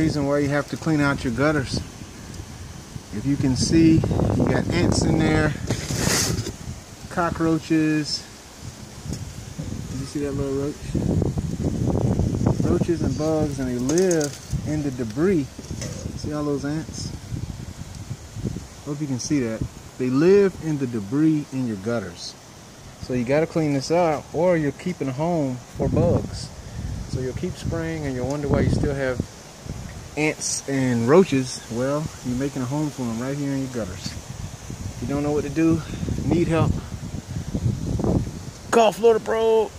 reason why you have to clean out your gutters. If you can see, you got ants in there, cockroaches. Did you see that little roach? Roaches and bugs, and they live in the debris. See all those ants? Hope you can see that. They live in the debris in your gutters. So you gotta clean this out or you're keeping home for bugs. So you'll keep spraying and you'll wonder why you still have ants and roaches. Well, you're making a home for them right here in your gutters. If you don't know what to do, need help, call Florida Pro.